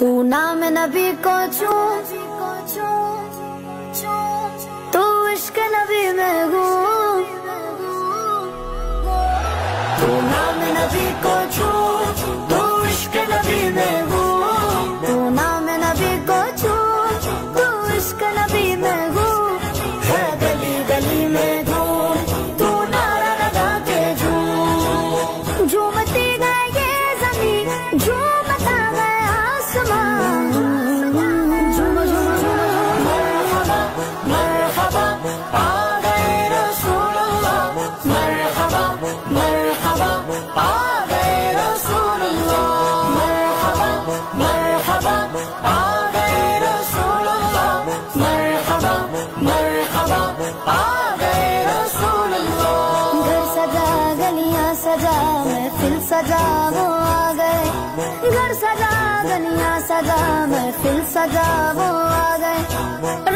तू नाम नबी को छू तू इश्क नबी में तू नाम नबी को छू दुनिया सजा महफिल सजा वो आ गए। घर सजा, दुनिया सजा फिल सजा वो आ गए।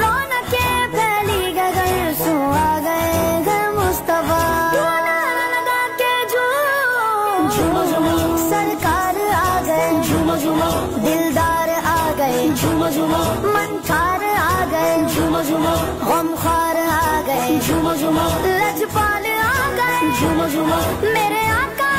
रौनके फैली गगन सो आ गए। घर मुस्तफ़ा सरकार आ गए, झुमो झुमो। दिलदार आ गए, झुमो झुमो। मनकार आ गए, झुमो झुमो। हम खार झुमो झुमो लजपाल आ गए। झुमो झुमो मेरे आका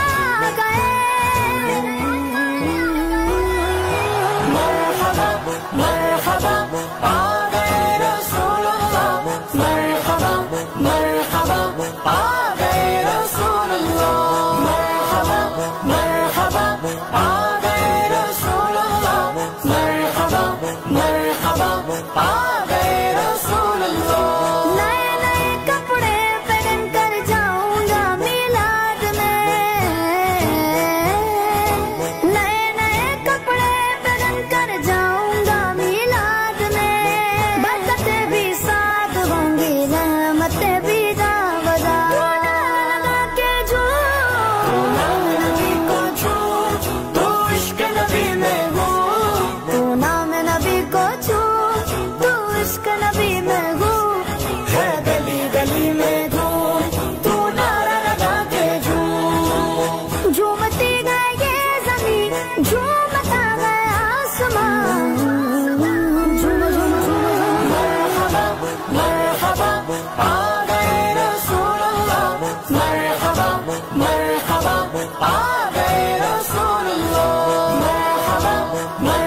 Money.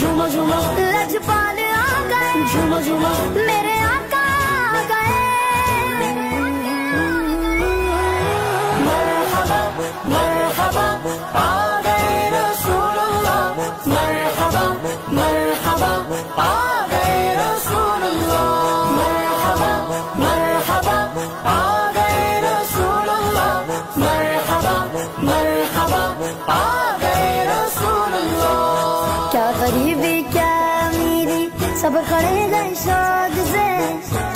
झुमा झुमा। लजपाल आ गए। झुमा झुमा। मेरे आका आ गए। मरहबा मरहबा। आ गए रसूलुल्लाह। मरहबा मरहबा।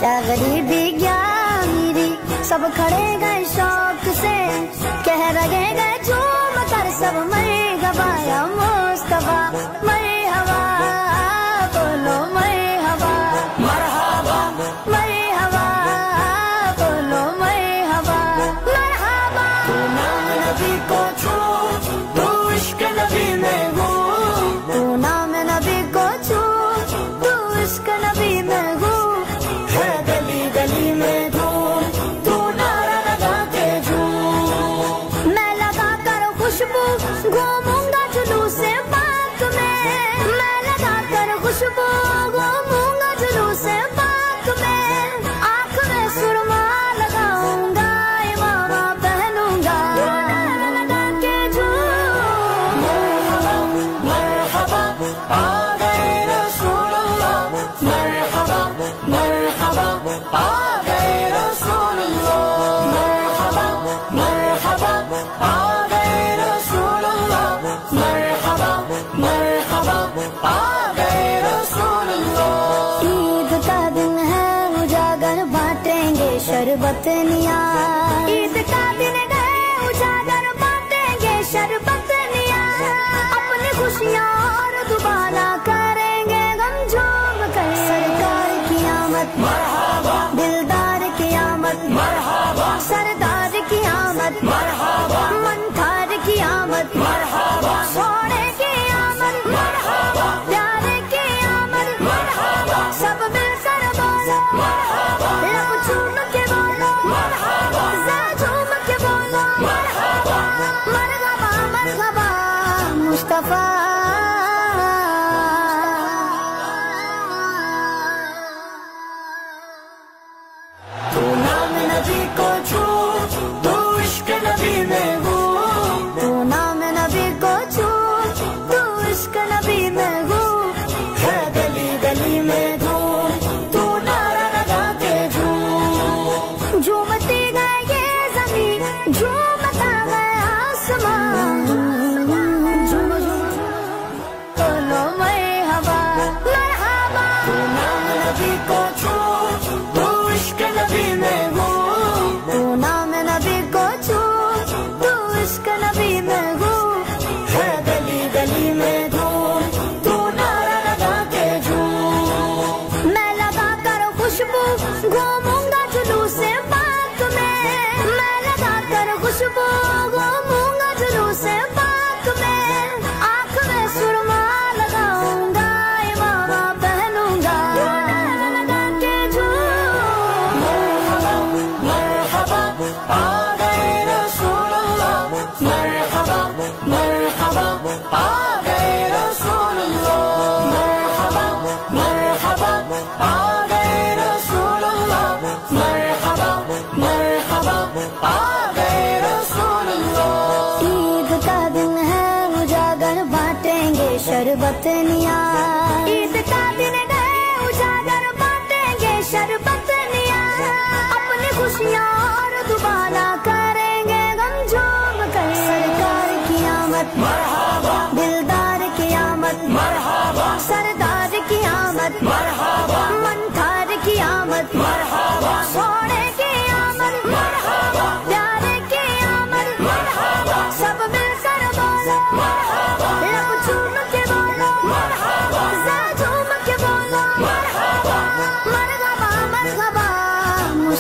क्या गरीबी ज्ञानी सब खड़े गए शौक से। कह रहे गए झूम कर सब मई गवाया मोस्तबा मई हवा। बोलो मई हवा। मरहबा मई हवा। बोलो मई हवा। मरहबा। नबी को वतनिया 我过 शरबतनिया। ईद का दिन गए उजागर बांटेंगे अपनी खुशियाँ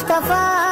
Mustafa.